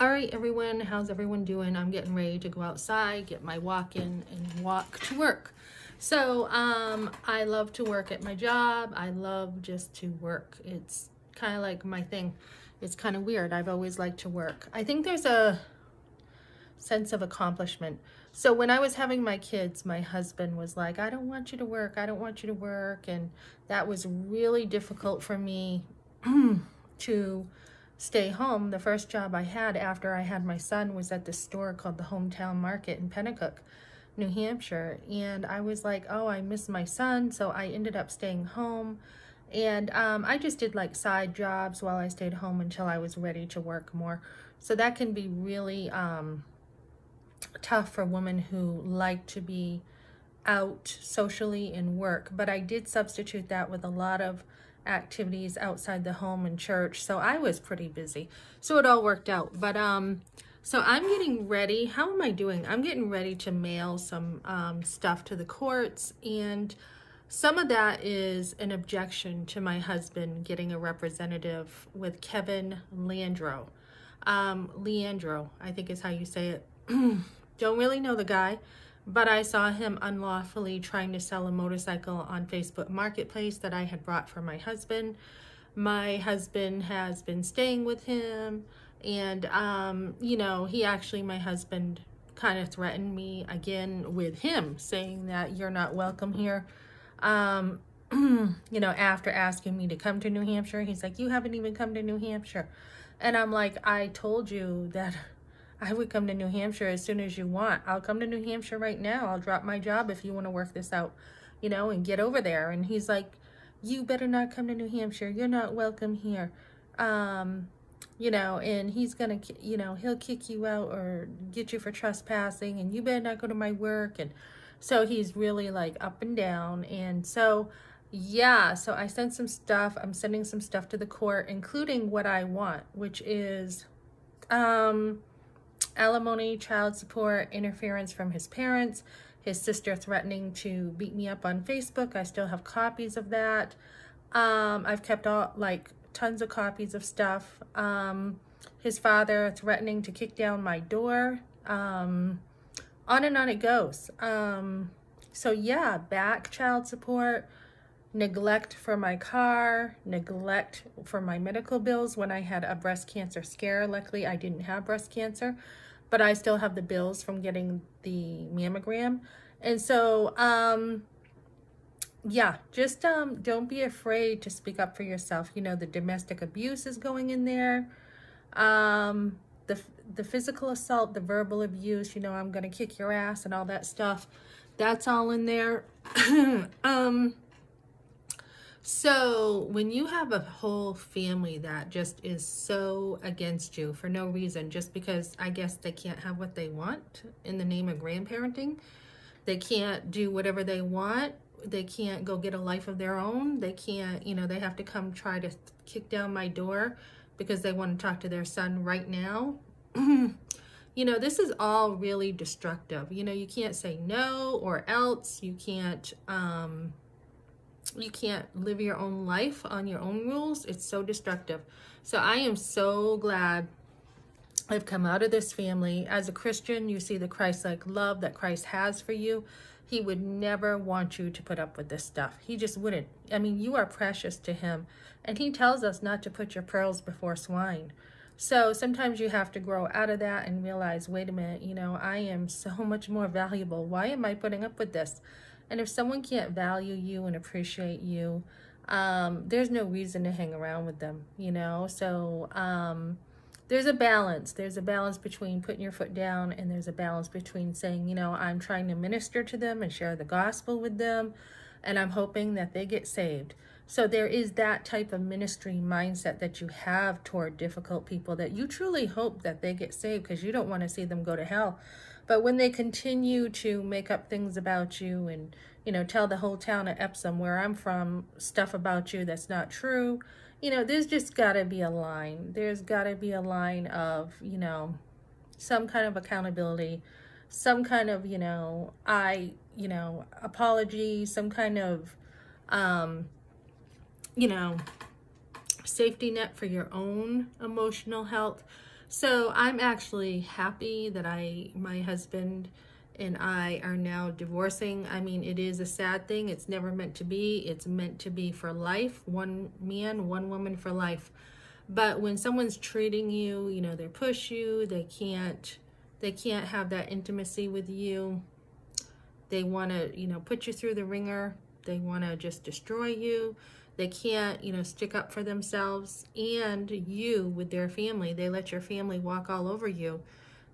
All right, everyone, how's everyone doing? I'm getting ready to go outside, get my walk in, and walk to work. So, um, I love to work at my job. I love just to work. It's kind of like my thing. It's kind of weird. I've always liked to work. I think there's a sense of accomplishment. So when I was having my kids, my husband was like, I don't want you to work. I don't want you to work. And that was really difficult for me to stay home. The first job I had after I had my son was at this store called the Hometown Market in Penacook, New Hampshire. And I was like, oh, I miss my son. So I ended up staying home. And um, I just did like side jobs while I stayed home until I was ready to work more. So that can be really um, tough for women who like to be out socially and work. But I did substitute that with a lot of activities outside the home and church. So I was pretty busy. So it all worked out. But um so I'm getting ready. How am I doing? I'm getting ready to mail some um, stuff to the courts and some of that is an objection to my husband getting a representative with Kevin Leandro. Um, Leandro, I think is how you say it. Don't really know the guy, but I saw him unlawfully trying to sell a motorcycle on Facebook Marketplace that I had brought for my husband. My husband has been staying with him, and, um, you know, he actually, my husband kind of threatened me again with him saying that you're not welcome here. Um, you know, after asking me to come to New Hampshire, he's like, You haven't even come to New Hampshire. And I'm like, I told you that I would come to New Hampshire as soon as you want. I'll come to New Hampshire right now. I'll drop my job if you want to work this out, you know, and get over there. And he's like, you better not come to New Hampshire. You're not welcome here. Um, you know, and he's going to, you know, he'll kick you out or get you for trespassing and you better not go to my work. And so he's really like up and down. And so, yeah, so I sent some stuff. I'm sending some stuff to the court, including what I want, which is, um, alimony, child support, interference from his parents, his sister threatening to beat me up on Facebook. I still have copies of that. Um, I've kept all like tons of copies of stuff. Um, his father threatening to kick down my door. Um, on and on it goes. Um, so yeah, back child support, neglect for my car, neglect for my medical bills when I had a breast cancer scare. Luckily, I didn't have breast cancer but I still have the bills from getting the mammogram. And so, um, yeah, just um, don't be afraid to speak up for yourself. You know, the domestic abuse is going in there. Um, the, the physical assault, the verbal abuse, you know, I'm going to kick your ass and all that stuff. That's all in there. um, so when you have a whole family that just is so against you for no reason, just because I guess they can't have what they want in the name of grandparenting, they can't do whatever they want. They can't go get a life of their own. They can't, you know, they have to come try to kick down my door because they want to talk to their son right now. you know, this is all really destructive. You know, you can't say no or else. You can't, um, you can't live your own life on your own rules. It's so destructive. So I am so glad I've come out of this family. As a Christian, you see the Christ-like love that Christ has for you. He would never want you to put up with this stuff. He just wouldn't. I mean, you are precious to him. And he tells us not to put your pearls before swine. So sometimes you have to grow out of that and realize, wait a minute, you know, I am so much more valuable. Why am I putting up with this? And if someone can't value you and appreciate you, um, there's no reason to hang around with them, you know? So um, there's a balance. There's a balance between putting your foot down and there's a balance between saying, you know, I'm trying to minister to them and share the gospel with them and I'm hoping that they get saved. So there is that type of ministry mindset that you have toward difficult people that you truly hope that they get saved because you don't want to see them go to hell. But when they continue to make up things about you and, you know, tell the whole town of Epsom, where I'm from, stuff about you that's not true, you know, there's just got to be a line. There's got to be a line of, you know, some kind of accountability, some kind of, you know, I, you know, apology, some kind of, um, you know, safety net for your own emotional health So I'm actually happy that I, my husband and I are now divorcing. I mean, it is a sad thing. It's never meant to be. It's meant to be for life. One man, one woman for life. But when someone's treating you, you know, they push you, they can't they can't have that intimacy with you. They want to, you know, put you through the wringer. They want to just destroy you. They can't, you know, stick up for themselves and you with their family. They let your family walk all over you.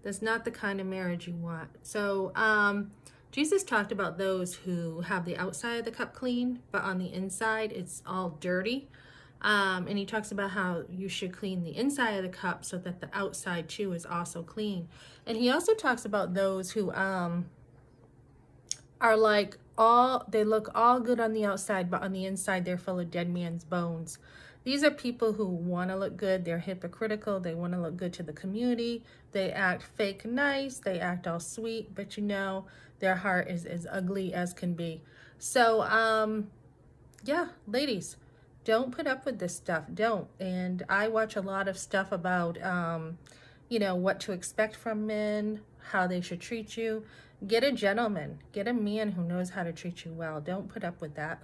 That's not the kind of marriage you want. So, um, Jesus talked about those who have the outside of the cup clean, but on the inside it's all dirty. Um, and he talks about how you should clean the inside of the cup so that the outside too is also clean. And he also talks about those who um, are like all, they look all good on the outside, but on the inside they're full of dead man's bones. These are people who want to look good. They're hypocritical. They want to look good to the community. They act fake nice. They act all sweet, but you know, their heart is as ugly as can be. So, um, yeah, ladies, don't put up with this stuff. Don't. And I watch a lot of stuff about, um, you know, what to expect from men, how they should treat you. Get a gentleman. Get a man who knows how to treat you well. Don't put up with that.